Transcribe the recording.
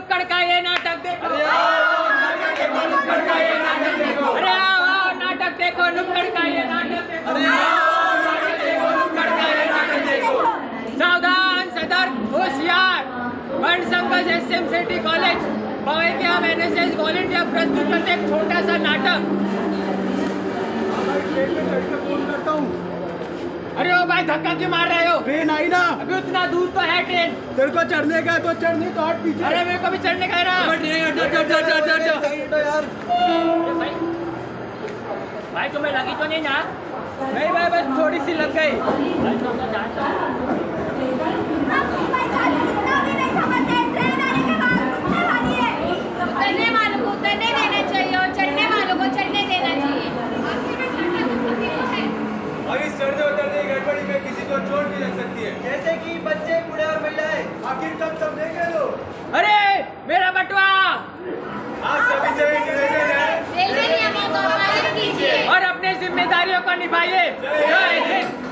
नाटक देखो। नुक्कड़ का ये नाटक देखो। अरे आओ नाटक देखो नुक्कड़ का ये नाटक देखो। सावधान सतर्क होशियार। बन संघर्ष एस एम सिटी कॉलेज पवे के हम एन एस एस वॉलेंटियर प्रस्तुत करते एक छोटा सा नाटक। फ़ोन करता हूँ। अरे ओ भाई धक्का क्यों मार रहे हो? ट्रेन आई ना। अभी उतना दूर तो है ट्रेन तेरे को चढ़ने का है तो चढ़ने तो हट पीछे। अरे मेरे को भी चढ़ने का है ना। भाई भाई तुम्हें लगी तो नहीं ना? नहीं भाई बस थोड़ी सी लग गई। को उतरने देना चाहिए और चढ़ने वालों को चढ़ने देना चाहिए। चढ़ने गड़बड़ी में किसी को चोट भी लग सकती है। जैसे कि बच्चे बुढ़े और महिलाएँ। आखिर कब देखे लोग अरे मेरा बटवा आप सभी से निवेदन है और अपने जिम्मेदारियों को निभाइए। जय हिंद।